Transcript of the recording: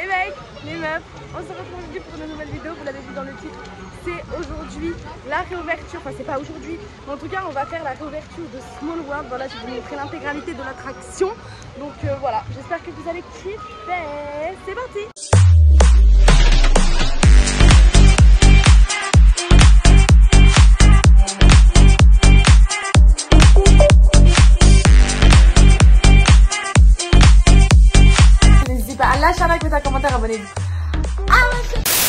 Les mecs, les meufs, on se retrouve aujourd'hui pour une nouvelle vidéo, vous l'avez vu dans le titre. C'est aujourd'hui la réouverture, enfin c'est pas aujourd'hui, mais en tout cas on va faire la réouverture de Small World. Voilà, je vais vous montrer l'intégralité de l'attraction. Donc euh, voilà, j'espère que vous allez kiffer. C'est parti N'hésitez pas